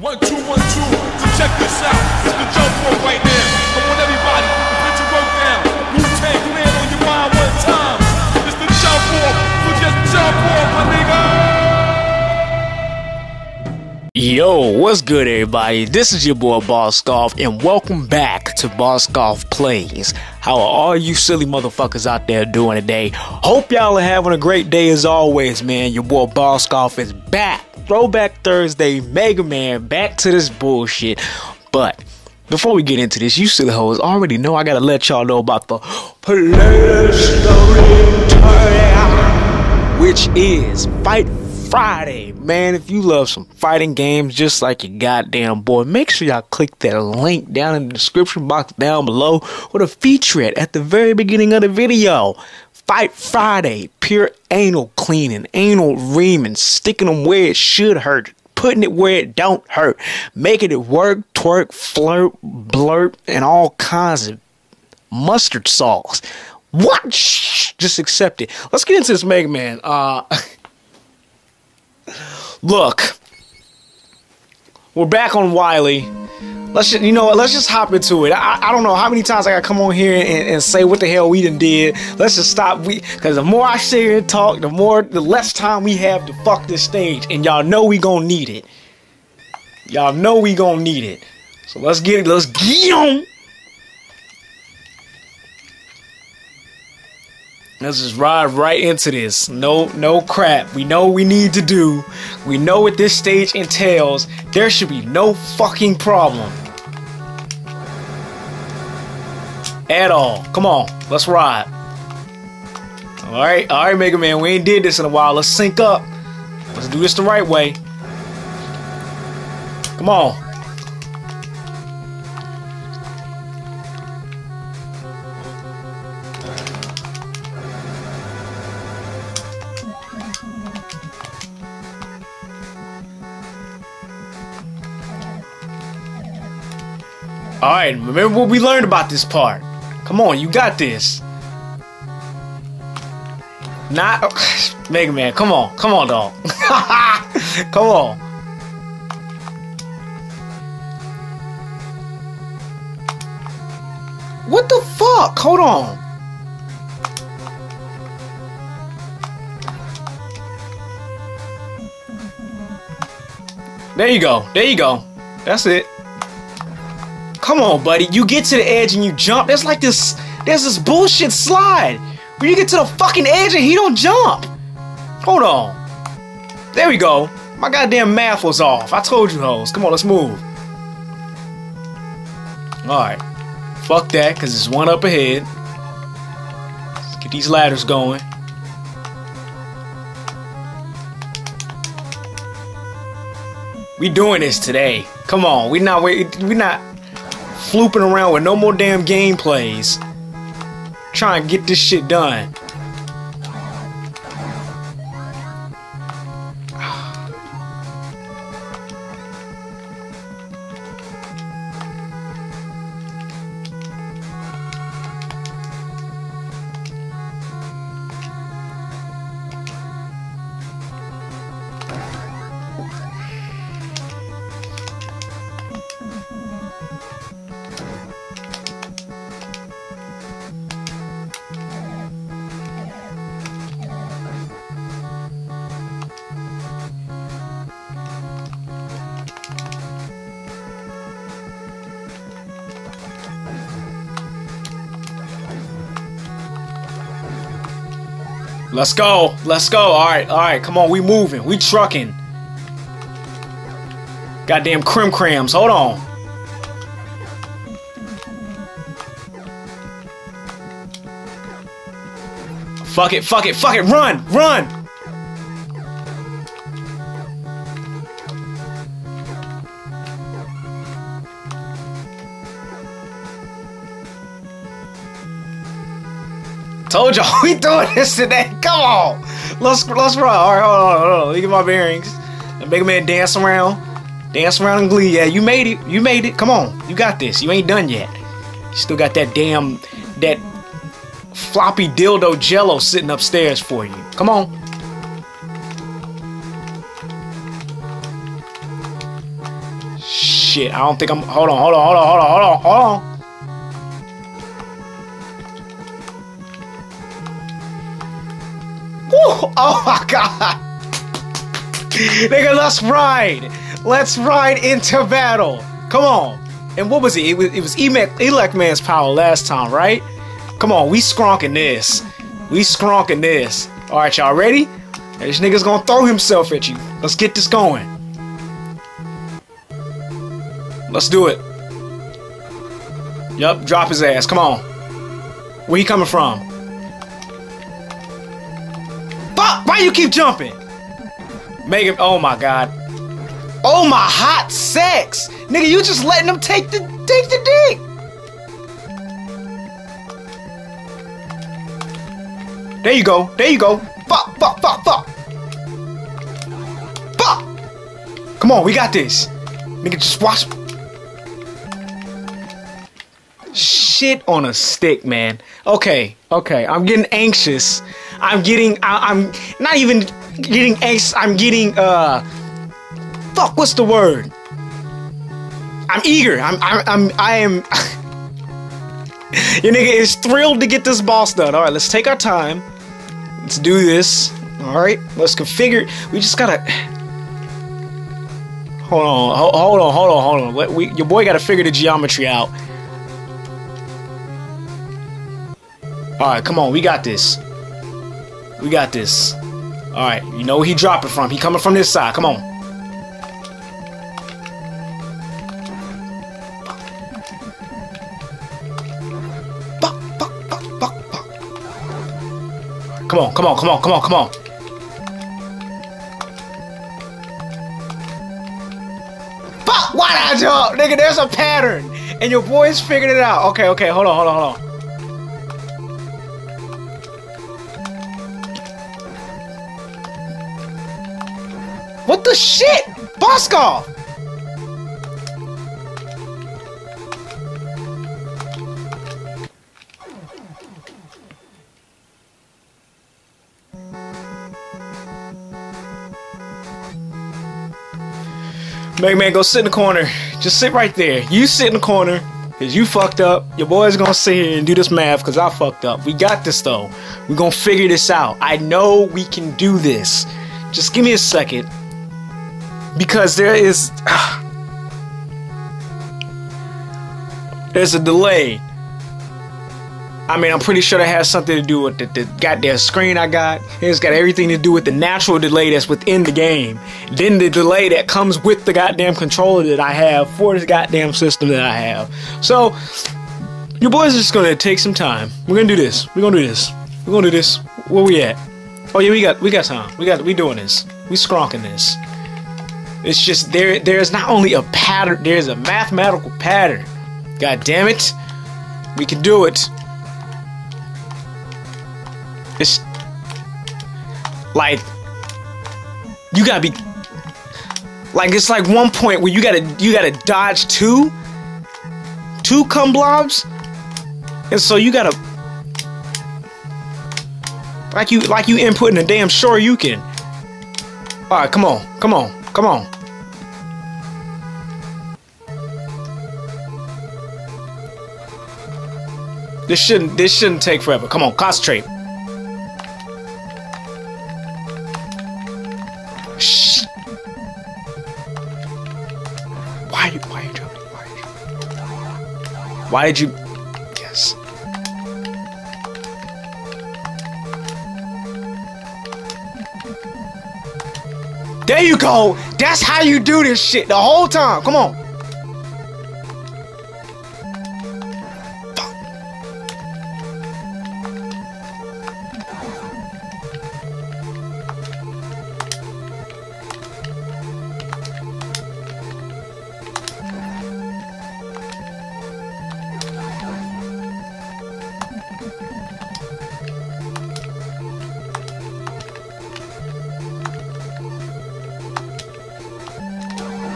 One, two, one, two. So check this out. It's the jump rope right. Come on, everybody. Put your down. Wu-Tang Clan on your mind one time. It's the jump rope. So just jump my nigga. Yo, what's good, everybody? This is your boy Boscov, and welcome back to Boscov Plays. How are all you silly motherfuckers out there doing today? Hope y'all are having a great day as always, man. Your boy Boscov is back. Throwback Thursday, Mega Man, back to this bullshit. But before we get into this, you silly hoes already know I gotta let y'all know about the Play which is Fight Friday. Man, if you love some fighting games just like your goddamn boy, make sure y'all click that link down in the description box down below with a feature at the very beginning of the video. Fight Friday, pure anal cleaning, anal reaming, sticking them where it should hurt, putting it where it don't hurt, making it work, twerk, flirt, blurt, and all kinds of mustard sauce. What? Shh, just accept it. Let's get into this Mega Man. Uh, look, we're back on Wily. Let's just, you know what? Let's just hop into it. I, I don't know how many times I gotta come on here and, and say what the hell we done did. Let's just stop. We because the more I sit here and talk, the more the less time we have to fuck this stage, and y'all know we gonna need it. Y'all know we gonna need it. So let's get it. Let's get on. Let's just ride right into this. No, no crap. We know what we need to do. We know what this stage entails. There should be no fucking problem. At all. Come on, let's ride. Alright, alright, Mega Man. We ain't did this in a while. Let's sync up. Let's do this the right way. Come on. Alright, remember what we learned about this part. Come on, you got this. Not oh, Mega Man, come on, come on, dog. come on. What the fuck? Hold on. There you go. There you go. That's it. Come on, buddy. You get to the edge and you jump. There's like this. There's this bullshit slide where you get to the fucking edge and he don't jump. Hold on. There we go. My goddamn math was off. I told you, hoes. Come on, let's move. Alright. Fuck that, because it's one up ahead. Let's get these ladders going. We doing this today. Come on. We not we we not flooping around with no more damn gameplays. Trying to get this shit done. Let's go. Let's go. All right. All right. Come on. We moving. We trucking. Goddamn crim crams. Hold on. Fuck it. Fuck it. Fuck it. Run. Run. Told y'all we doing this today. Come on, let's let's run. All right, hold on, hold on. Let me get my bearings. The Mega Man dance around, dance around in glee. Yeah, you made it. You made it. Come on, you got this. You ain't done yet. You still got that damn that floppy dildo jello sitting upstairs for you. Come on. shit. I don't think I'm. Hold on, hold on, hold on, hold on, hold on, hold on. Oh my god! Nigga, let's ride! Let's ride into battle! Come on! And what was it? It was, it was Elect Man's power last time, right? Come on, we skronking this. We skronking this. Alright, y'all ready? This nigga's gonna throw himself at you. Let's get this going. Let's do it. Yup, drop his ass. Come on. Where he coming from? Why you keep jumping? Megan, oh my god. Oh my hot sex! Nigga, you just letting them take the take the dick! There you go, there you go. Fuck, fuck, fuck, fuck! Fuck! Come on, we got this. Nigga, just watch. Shit on a stick, man. Okay, okay, I'm getting anxious. I'm getting, I, I'm not even getting anxious. I'm getting, uh, fuck, what's the word? I'm eager. I'm, I'm, I'm I am. Your nigga is thrilled to get this boss done. All right, let's take our time. Let's do this. All right, let's configure. We just gotta. Hold on, hold, hold on, hold on, hold on. Let, we, your boy gotta figure the geometry out. All right, come on, we got this. We got this. All right, you know where he dropping from. He coming from this side. Come on. Come on, come on, come on, come on, come on. Fuck! Why not jump? Nigga, there's a pattern. And your boys figured it out. Okay, okay, hold on, hold on, hold on. What the shit? Boscov! Man, man, go sit in the corner. Just sit right there. You sit in the corner. Cause you fucked up. Your boy's gonna sit here and do this math cause I fucked up. We got this though. We're gonna figure this out. I know we can do this. Just give me a second. Because there is there's a delay. I mean, I'm pretty sure that has something to do with the, the goddamn screen I got. It's got everything to do with the natural delay that's within the game. Then the delay that comes with the goddamn controller that I have for this goddamn system that I have. So, your boys are just gonna take some time. We're gonna do this. We're gonna do this. We're gonna do this. Where we at? Oh yeah, we got we got time. We got we doing this. We skronking this. It's just there there's not only a pattern, there's a mathematical pattern. God damn it. We can do it. It's like you gotta be like it's like one point where you gotta you gotta dodge two two cum blobs and so you gotta like you like you inputting a damn sure you can all right come on come on come on this shouldn't this shouldn't take forever come on concentrate Shh. Why why are you jumping? Why are you jumping? Why did you There you go! That's how you do this shit the whole time. Come on.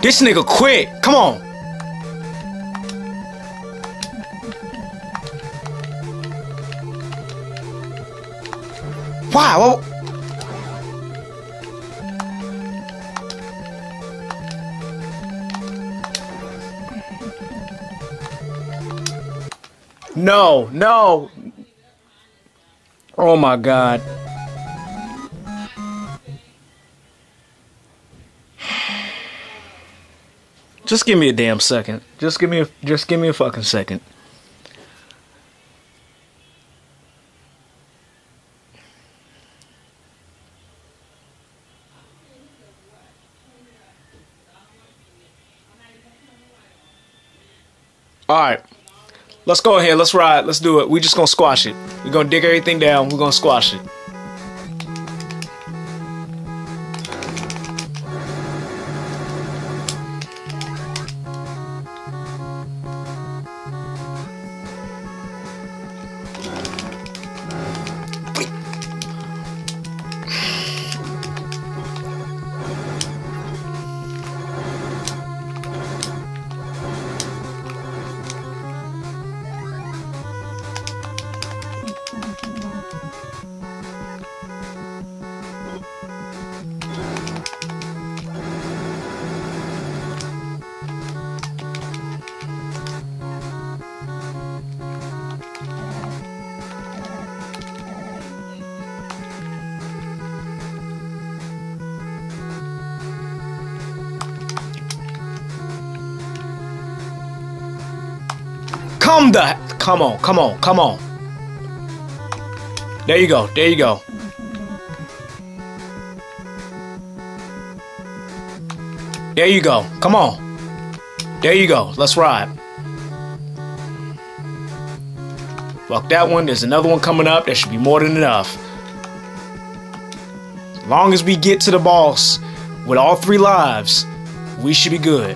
This nigga quit. Come on. Why? Wow. No, no. Oh my god. Just give me a damn second. Just give me a just give me a fucking second. All right. Let's go ahead. Let's ride. Let's do it. We just gonna squash it. We're gonna dig everything down. We're gonna squash it. Come the come on, come on, come on. There you go, there you go. There you go. Come on. There you go. Let's ride. Fuck that one. There's another one coming up. That should be more than enough. Long as we get to the boss with all three lives, we should be good.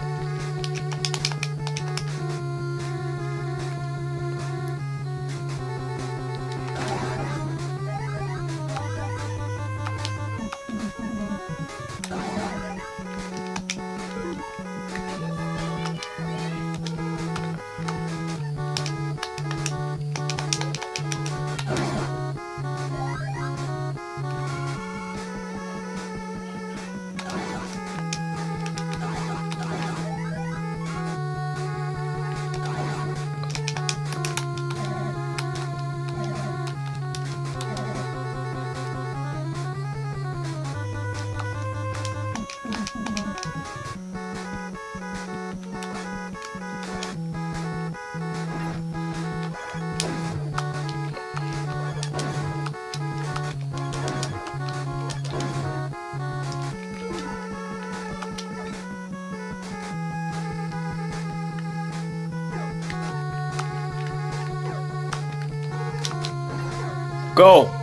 Go.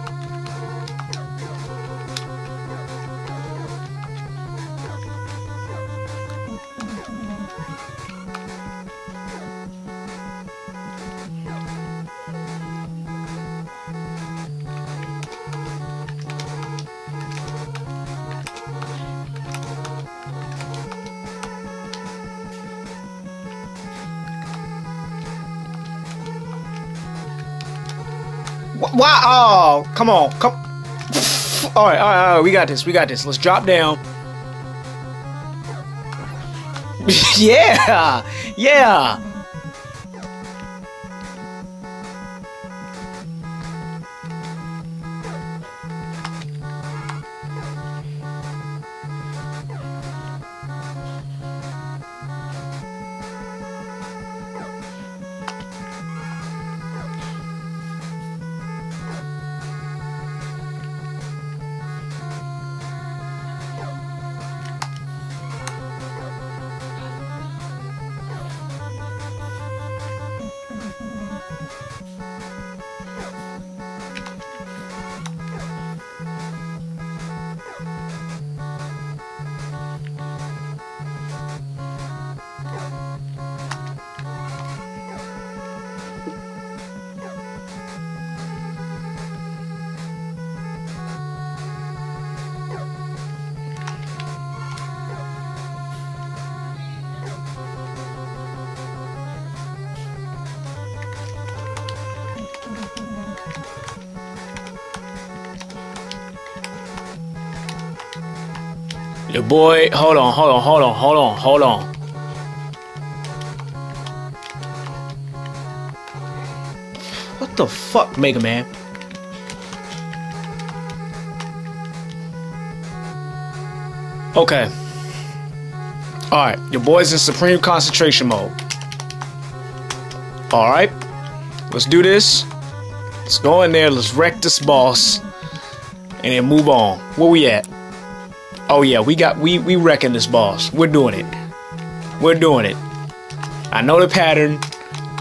Come on, come. All right, all right, all right. We got this. We got this. Let's drop down. yeah, yeah. Your boy, hold on, hold on, hold on, hold on, hold on. What the fuck, Mega Man? Okay. Alright, your boy's in supreme concentration mode. Alright. Let's do this. Let's go in there, let's wreck this boss. And then move on. Where we at? Oh yeah, we got we we wrecking this boss. We're doing it. We're doing it. I know the pattern.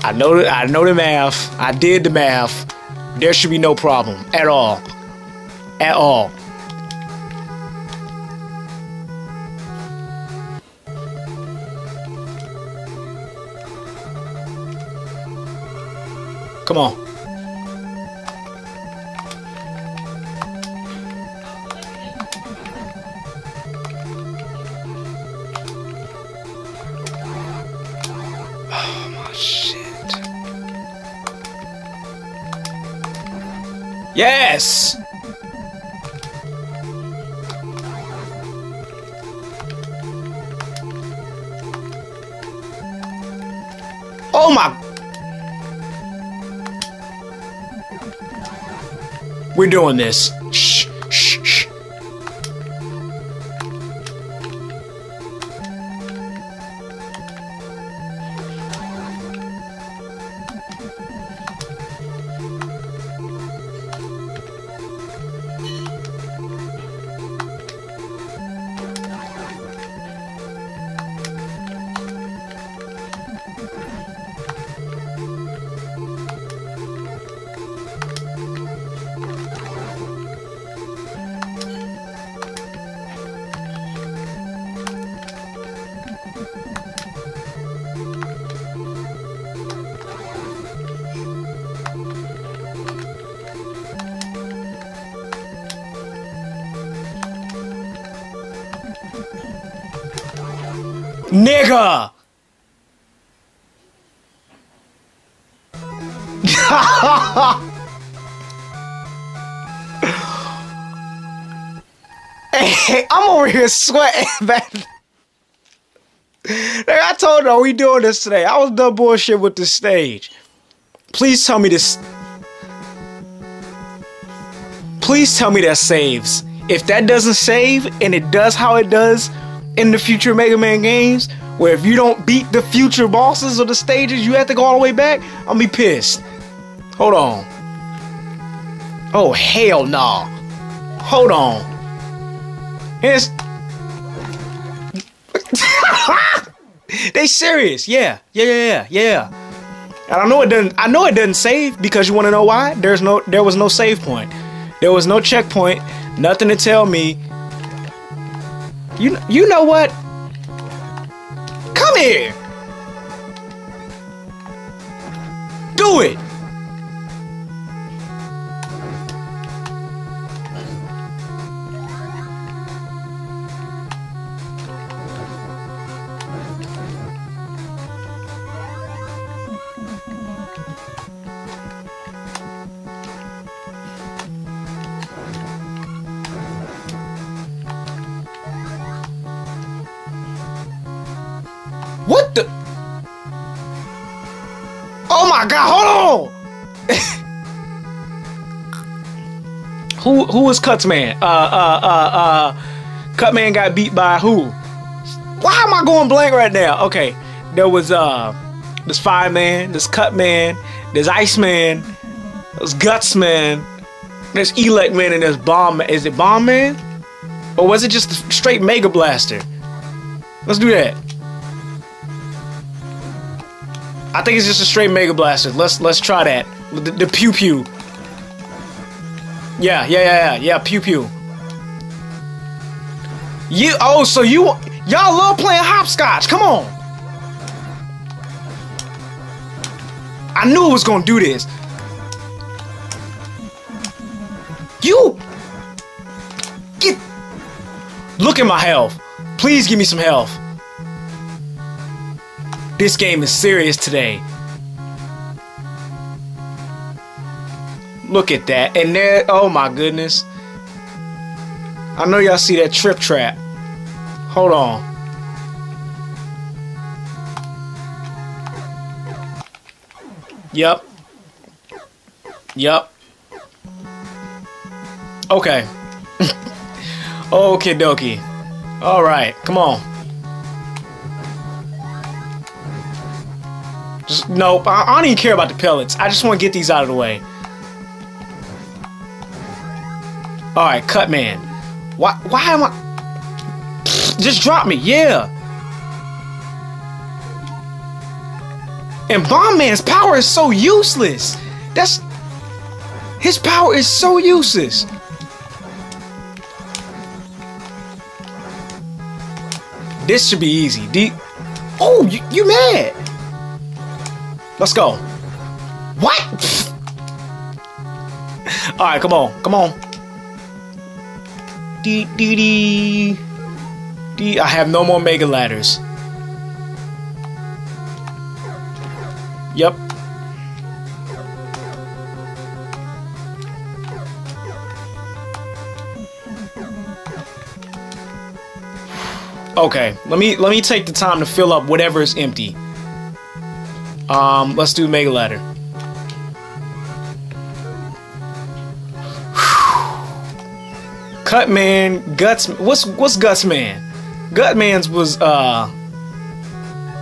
I know the, I know the math. I did the math. There should be no problem at all. At all. Come on. Yes! Oh my We're doing this. Hey, I'm over here sweating, man. Like, I told her we doing this today. I was done bullshit with the stage. Please tell me this. Please tell me that saves. If that doesn't save and it does how it does in the future Mega Man games, where if you don't beat the future bosses or the stages, you have to go all the way back, I'll be pissed. Hold on. Oh hell no. Nah. Hold on. It's they serious. Yeah. Yeah, yeah, yeah, yeah. And I know it doesn't I know it doesn't save because you want to know why? There's no there was no save point. There was no checkpoint, nothing to tell me. You you know what? Come here. Do it. Who was Cutman? Uh uh uh uh Cutman got beat by who? Why am I going blank right now? Okay. There was uh this Fireman, this Cutman, this Iceman, this Gutsman, there's Elect Man, and there's Bomb is it Bomb Man? Or was it just straight Mega Blaster? Let's do that. I think it's just a straight Mega Blaster. Let's let's try that. The, the pew pew. Yeah, yeah, yeah, yeah, yeah. Pew pew. You oh, so you y'all love playing hopscotch? Come on. I knew it was gonna do this. You get look at my health. Please give me some health. This game is serious today. Look at that. And there, oh my goodness. I know y'all see that trip trap. Hold on. Yep. Yep. Okay. okay, dokie. All right, come on. Just, nope, I, I don't even care about the pellets. I just want to get these out of the way. All right, cut man. Why? Why am I? Just drop me, yeah. And Bomb Man's power is so useless. That's his power is so useless. This should be easy. D oh, you, you mad? Let's go. What? All right, come on, come on. Dee dee dee. Dee. I have no more mega ladders. Yep. Okay, let me let me take the time to fill up whatever is empty. Um, let's do mega ladder. Cut man, guts. What's what's guts man? Gut man's was uh,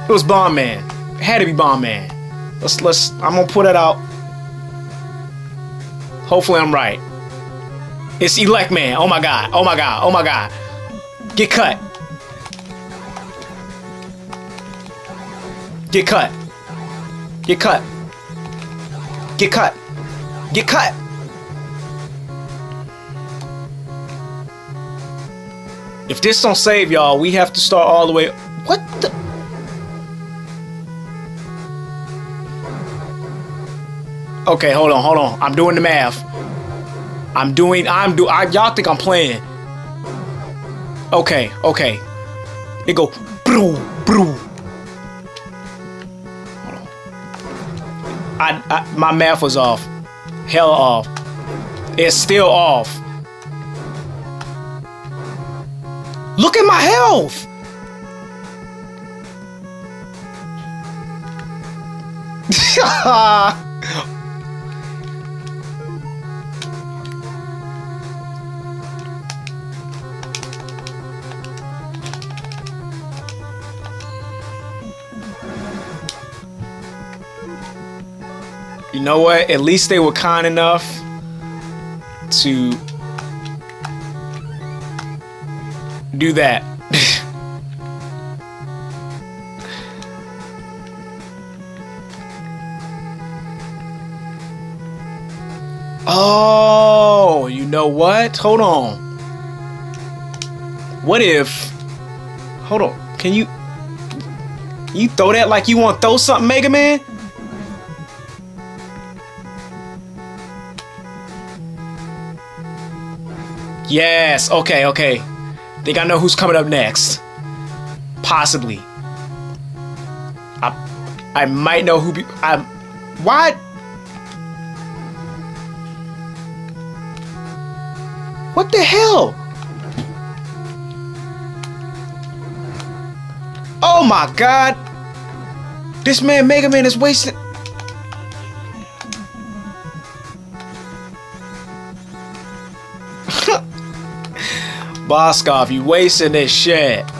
it was bomb man. It had to be bomb man. Let's let's. I'm gonna put it out. Hopefully I'm right. It's elect man. Oh my god. Oh my god. Oh my god. Get cut. Get cut. Get cut. Get cut. Get cut. If this don't save y'all, we have to start all the way. What the? Okay, hold on, hold on. I'm doing the math. I'm doing. I'm do. I, y'all think I'm playing? Okay, okay. It go. Brew, brew. I, I my math was off. Hell off. It's still off. Look at my health. you know what? At least they were kind enough to do that. oh, you know what? Hold on. What if? Hold on. Can you? You throw that like you want to throw something, Mega Man? Yes. Okay. Okay. Think I know who's coming up next. Possibly. I, I might know who. Be, I. What? What the hell? Oh my god! This man Mega Man is wasting. Boscov, you wasting this shit.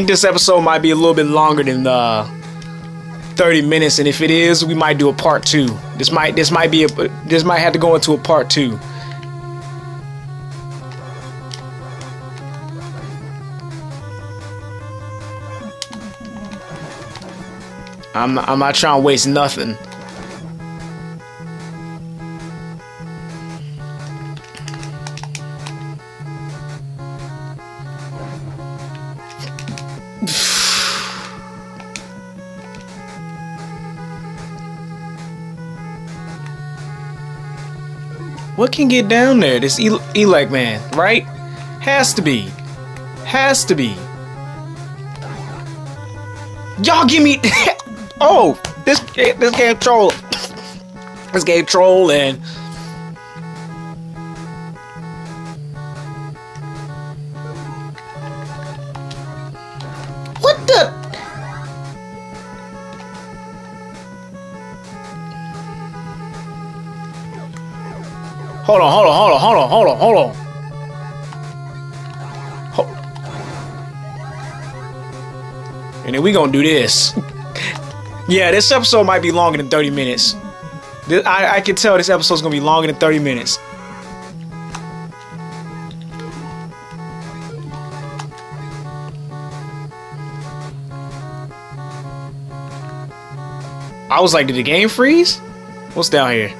Think this episode might be a little bit longer than uh 30 minutes and if it is we might do a part two. This might this might be a this might have to go into a part two. I'm I'm not trying to waste nothing What can get down there? This El- Elec man, right? Has to be. Has to be. Y'all give me. oh, this this game troll. This game troll Hold on, hold on, hold on, hold on, hold on, hold on. Ho- and then we gonna do this. yeah, this episode might be longer than 30 minutes. Th- I, I can tell this episode's gonna be longer than 30 minutes. I was like, did the game freeze? What's down here?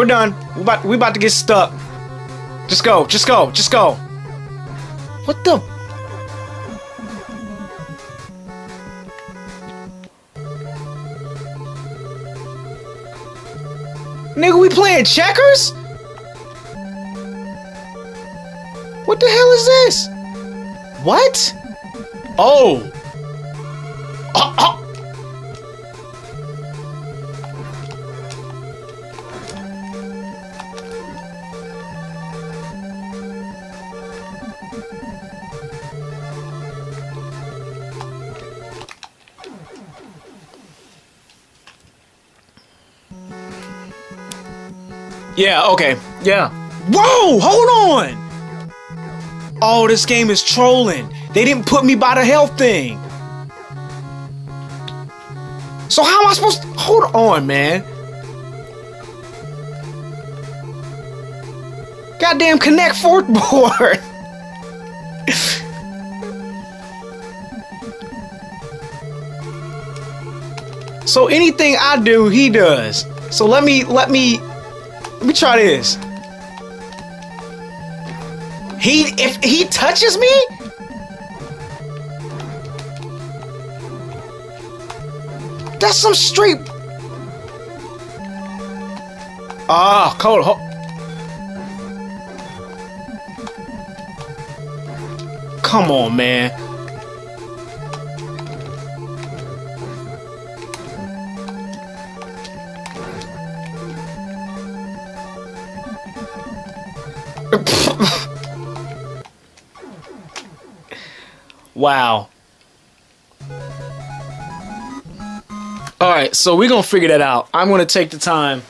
We're done. We about we about to get stuck. Just go, just go, just go. What the? Nigga, we playing checkers? What the hell is this? What? Oh, Yeah, okay. Yeah. Whoa, hold on. Oh, this game is trolling. They didn't put me by the health thing. So how am I supposed to hold on, man? Goddamn connect fourth board. so anything I do, he does. So let me let me let me try this. He if he touches me? That's some straight. Ah, cold. Ho- Come on, man. Wow. All right, so we're gonna figure that out. I'm gonna take the time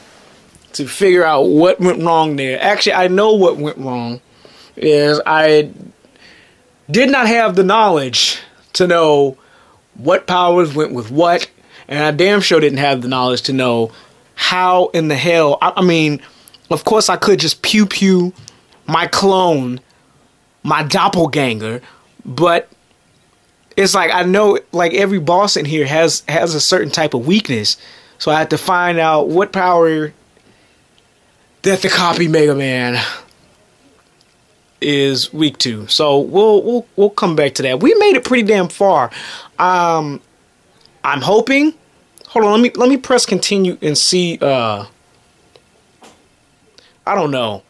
to figure out what went wrong there. Actually, I know what went wrong. Is I did not have the knowledge to know what powers went with what, and I damn sure didn't have the knowledge to know how in the hell. I, I mean, of course, I could just pew pew my clone, my doppelganger, but it's like I know like every boss in here has has a certain type of weakness. So I had to find out what power that the copy Mega Man is weak to. So we'll we'll we'll come back to that. We made it pretty damn far. Um I'm hoping Hold on, let me let me press continue and see uh I don't know.